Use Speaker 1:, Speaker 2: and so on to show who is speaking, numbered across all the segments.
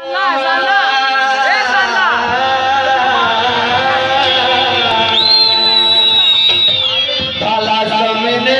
Speaker 1: Salah, Salah.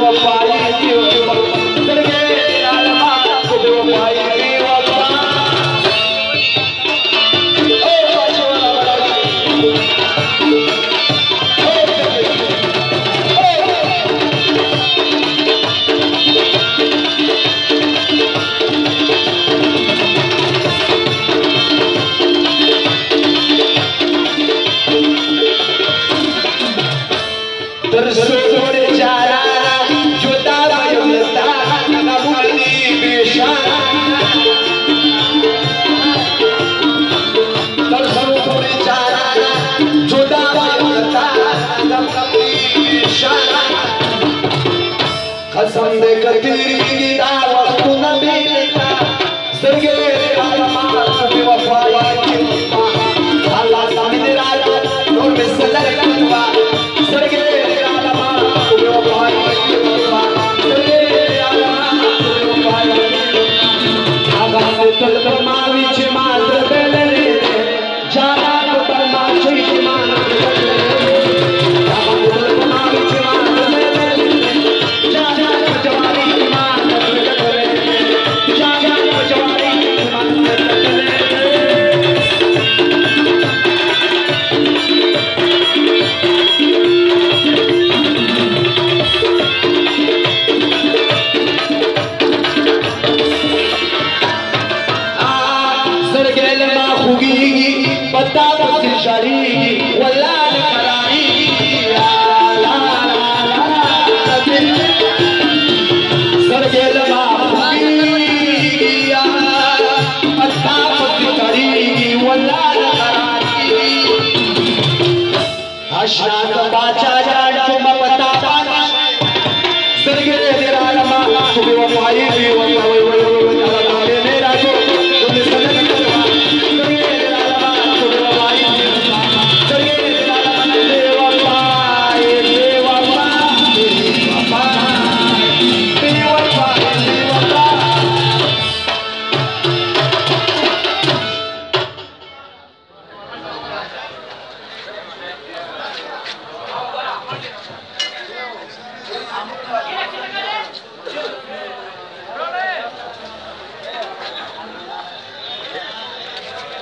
Speaker 1: Merci. Sende katiri gida wastu Sergei আসনা বাঁচা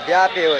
Speaker 1: ब्याह हो